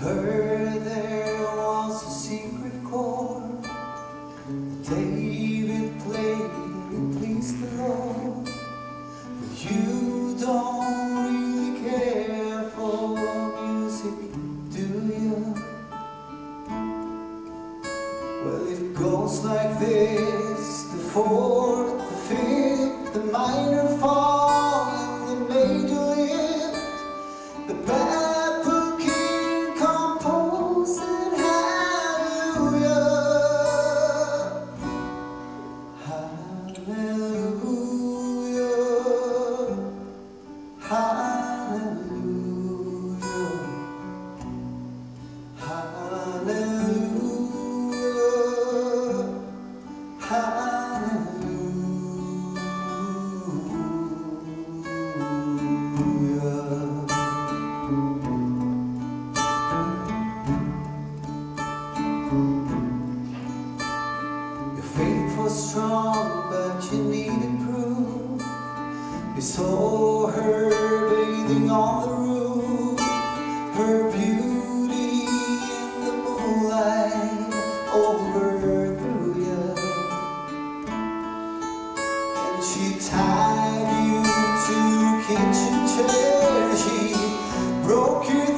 heard there was a secret chord for you needed proof. You saw her bathing on the roof, her beauty in the moonlight overthrew you. And she tied you to kitchen chair. She broke your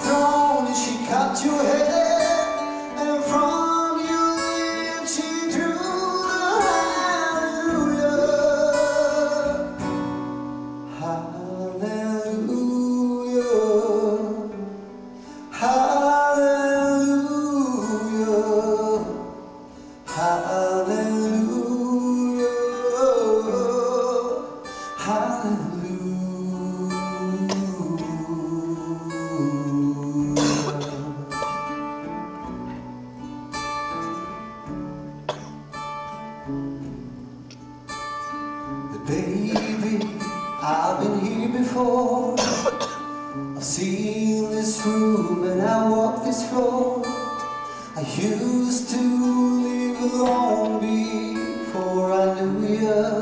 baby, I've been here before. I've seen this room and I walk this floor. I used to live alone before I knew you.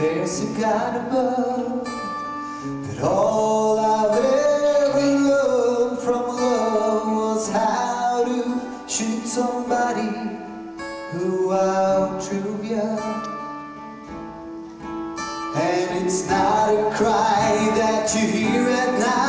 There's a God above that all I've ever learned from love was how to shoot somebody who outdrew you. And it's not a cry that you hear at night.